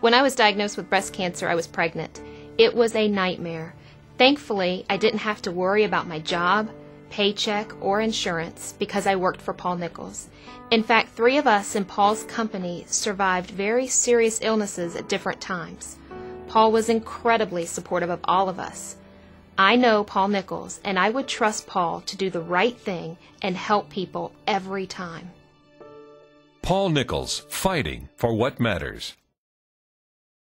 When I was diagnosed with breast cancer, I was pregnant. It was a nightmare. Thankfully, I didn't have to worry about my job, paycheck, or insurance because I worked for Paul Nichols. In fact, three of us in Paul's company survived very serious illnesses at different times. Paul was incredibly supportive of all of us. I know Paul Nichols, and I would trust Paul to do the right thing and help people every time. Paul Nichols, fighting for what matters.